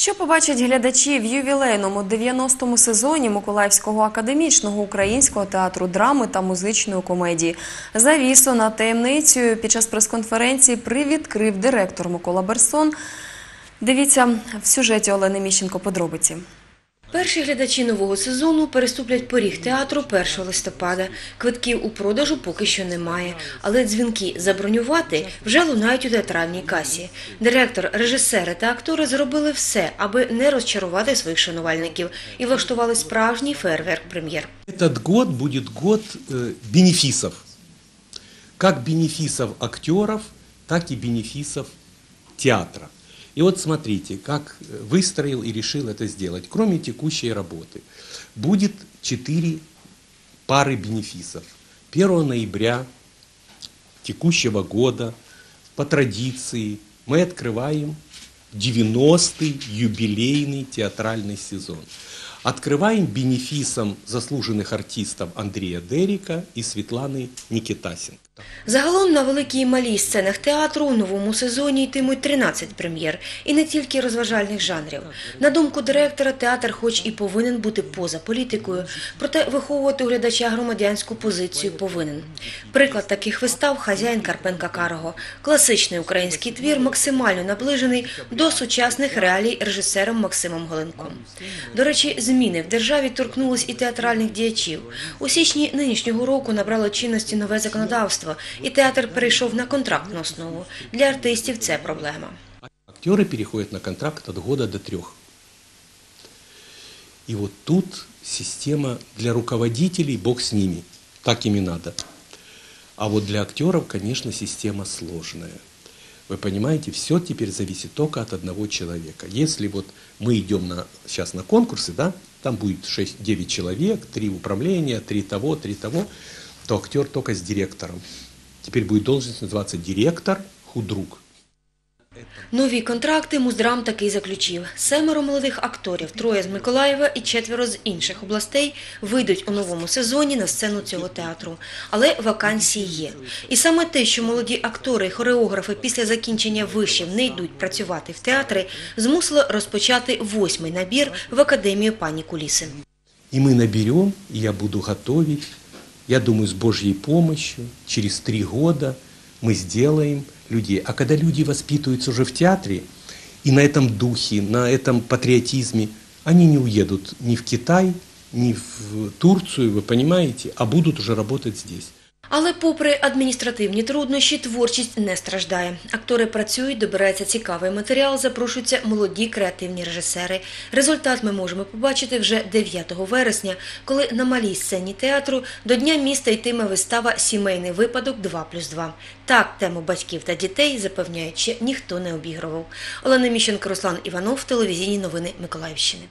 Що побачать глядачі в ювілейному 90-му сезоні Миколаївського академічного українського театру драми та музичної комедії? Завісу на таємницю під час прес-конференції привідкрив директор Микола Берсон. Дивіться в сюжеті Олени Міщенко подробиці. Перші глядачі нового сезону переступлять поріг театру 1 листопада. Квитків у продажу поки що немає, але дзвінки забронювати вже лунають у театральній касі. Директор, режисери та актори зробили все, аби не розчарувати своїх шанувальників і влаштували справжній фейерверк прем'єр. Этот год будет год э, бенефисов. Как бенефисов так и бенефисов театра. И вот смотрите, как э, выстроил и решил это сделать. Кроме текущей работы, будет четыре пары бенефисов. 1 ноября текущего года по традиции мы открываем 90-й юбилейный театральный сезон. Открываем бенефисом заслуженных артистов Андрея Дерика и Светланы Никитасенко. Загалом на великій і малій сценах театру у новому сезоні йтимуть 13 прем'єр, і не тільки розважальних жанрів. На думку директора, театр хоч і повинен бути поза політикою, проте виховувати у глядача громадянську позицію повинен. Приклад таких вистав «Хазяїн Карпенка Карого» – класичний український твір, максимально наближений до сучасних реалій режисером Максимом Голенком. До речі, зміни в державі торкнулись і театральних діячів. У січні нинішнього року набрало чинності нове законодавство, і театр перейшов на контрактну основу. Для артистів це проблема. Актеры переходят на контракт от года до трех. И вот тут система для руководителей, бог с ними, так им и надо. А вот для актеров, конечно, система сложная. Вы понимаете, все теперь зависит только от одного человека. Если вот мы идем на, сейчас на конкурсы, да, там будет 6-9 человек, 3 управления, 3 того, 3 того, то актер только с директором. Теперь будет должность называться директор, худрук. Нові контракти Муздрам таки заключив. Семеро молодих акторів, троє з Миколаєва і четверо з інших областей вийдуть у новому сезоні на сцену цього театру. Але вакансії є. І саме те, що молоді актори і хореографи після закінчення вишів не йдуть працювати в театри, змусило розпочати восьмий набір в академію пані Куліси. И мы наберем, и я буду готовить, я думаю, с Божьей помощью, через три года мы сделаем людей. А когда люди воспитываются уже в театре, и на этом духе, на этом патриотизме, они не уедут ни в Китай, ни в Турцию, вы понимаете, а будут уже работать здесь. Але попри адміністративні труднощі, творчість не страждає. Актори працюють, добирається цікавий матеріал, запрошуються молоді креативні режисери. Результат ми можемо побачити вже 9 вересня, коли на малій сцені театру до Дня міста йтиме вистава «Сімейний випадок 2 плюс 2». Так, тему батьків та дітей, запевняють, ще ніхто не обігрував. Олена Міщенко, Руслан Іванов, телевізійні новини Миколаївщини.